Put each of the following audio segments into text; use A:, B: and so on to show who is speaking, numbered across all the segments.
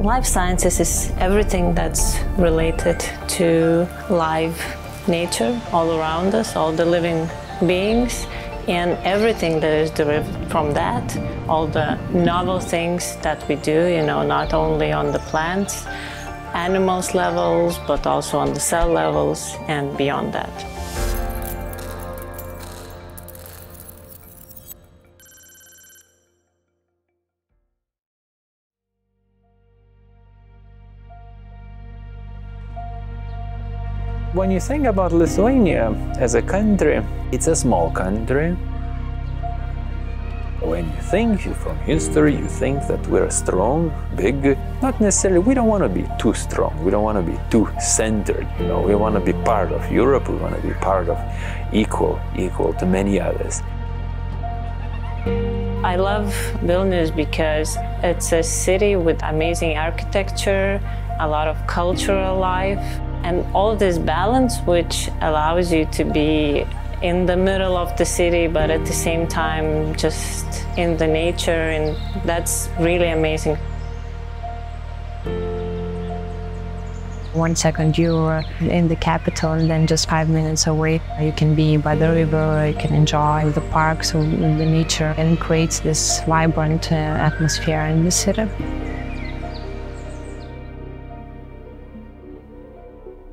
A: Life sciences is everything that's related to live nature all around us, all the living beings, and everything that is derived from that, all the novel things that we do, you know, not only on the plants, animals levels, but also on the cell levels and beyond that.
B: When you think about Lithuania as a country, it's a small country. When you think from history, you think that we're strong, big. Not necessarily, we don't want to be too strong. We don't want to be too centered. You know, we want to be part of Europe. We want to be part of equal, equal to many others.
A: I love Vilnius because it's a city with amazing architecture, a lot of cultural life, and all this balance which allows you to be in the middle of the city but at the same time just in the nature and that's really amazing.
C: One second you're in the capital and then just five minutes away you can be by the river you can enjoy the parks or the nature and creates this vibrant uh, atmosphere in the city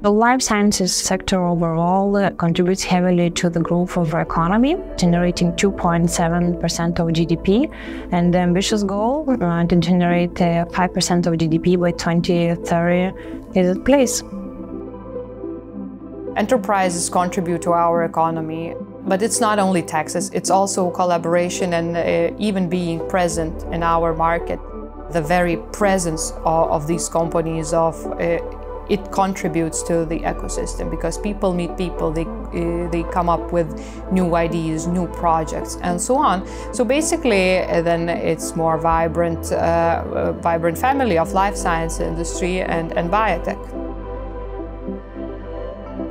C: The life sciences sector overall uh, contributes heavily to the growth of our economy, generating 2.7% of GDP, and the ambitious goal uh, to generate uh, 5% of GDP by 2030 is at place.
D: Enterprises contribute to our economy, but it's not only taxes, it's also collaboration and uh, even being present in our market. The very presence of, of these companies, of uh, it contributes to the ecosystem because people meet people, they, uh, they come up with new ideas, new projects, and so on. So basically, uh, then it's more vibrant, uh, uh, vibrant family of life science industry and, and biotech.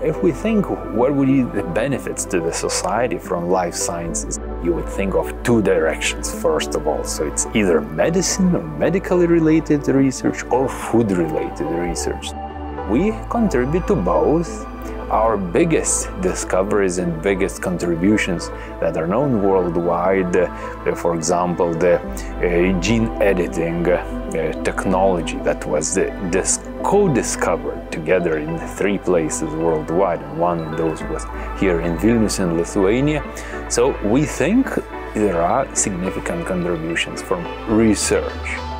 B: If we think what would be the benefits to the society from life sciences, you would think of two directions first of all. So it's either medicine or medically related research or food related research. We contribute to both. Our biggest discoveries and biggest contributions that are known worldwide, uh, for example, the uh, gene editing uh, technology that was co-discovered together in three places worldwide, and one of those was here in Vilnius in Lithuania. So we think there are significant contributions from research.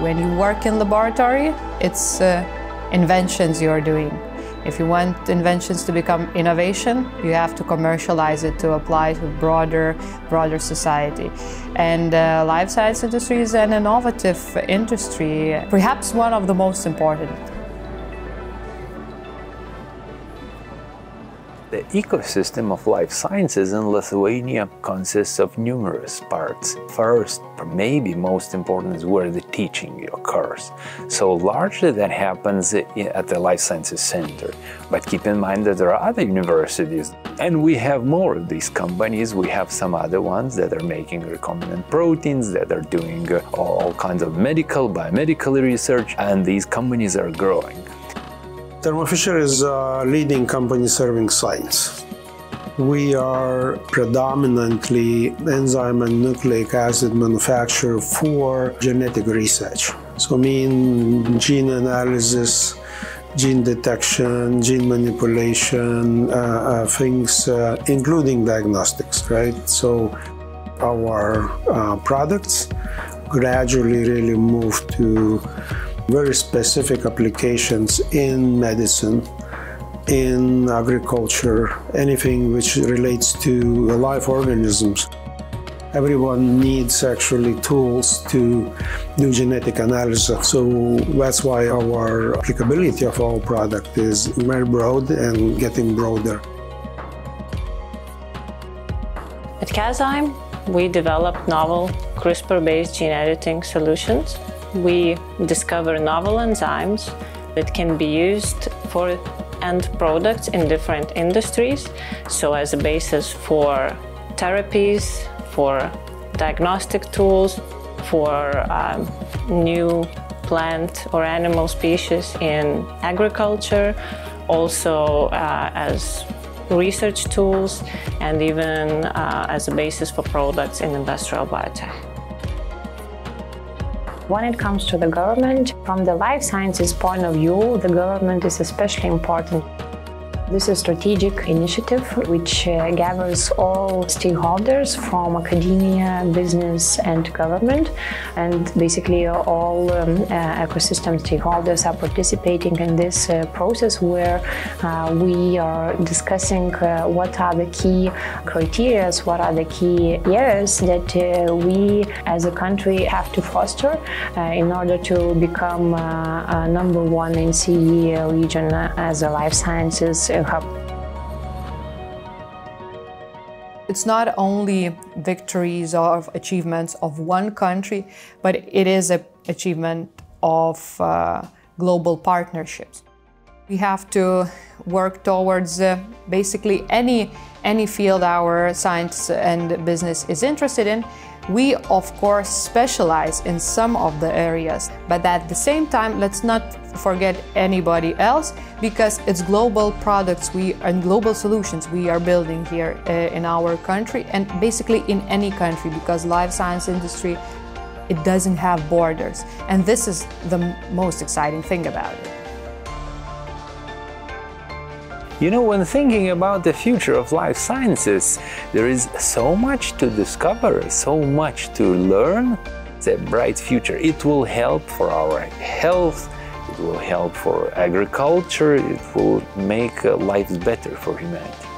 D: When you work in laboratory, it's uh, inventions you're doing. If you want inventions to become innovation, you have to commercialize it to apply to broader, broader society. And uh, life science industry is an innovative industry, perhaps one of the most important.
B: The ecosystem of life sciences in Lithuania consists of numerous parts. First, maybe most important, is where the teaching occurs. So largely that happens at the Life Sciences Center. But keep in mind that there are other universities, and we have more of these companies. We have some other ones that are making recombinant proteins, that are doing uh, all kinds of medical, biomedical research, and these companies are growing.
E: Thermo Fisher is a leading company serving science. We are predominantly enzyme and nucleic acid manufacturer for genetic research. So mean gene analysis, gene detection, gene manipulation, uh, uh, things uh, including diagnostics, right? So our uh, products gradually really move to very specific applications in medicine, in agriculture, anything which relates to live organisms. Everyone needs actually tools to do genetic analysis. So that's why our applicability of our product is very broad and getting broader.
A: At Caszyme, we develop novel CRISPR-based gene editing solutions we discover novel enzymes that can be used for end products in different industries. So as a basis for therapies, for diagnostic tools, for um, new plant or animal species in agriculture, also uh, as research tools, and even uh, as a basis for products in industrial biotech.
C: When it comes to the government, from the life sciences point of view, the government is especially important. This is a strategic initiative which uh, gathers all stakeholders from academia, business and government. And basically all um, uh, ecosystem stakeholders are participating in this uh, process where uh, we are discussing uh, what are the key criteria, what are the key areas that uh, we as a country have to foster in order to become number one in CE region as a life sciences
D: It's not only victories or achievements of one country, but it is an achievement of uh, global partnerships. We have to work towards uh, basically any, any field our science and business is interested in. We, of course, specialize in some of the areas, but at the same time, let's not forget anybody else because it's global products we and global solutions we are building here uh, in our country and basically in any country because life science industry it doesn't have borders and this is the most exciting thing about it.
B: You know, when thinking about the future of life sciences, there is so much to discover, so much to learn. A bright future. It will help for our health, it will help for agriculture, it will make uh, lives better for humanity.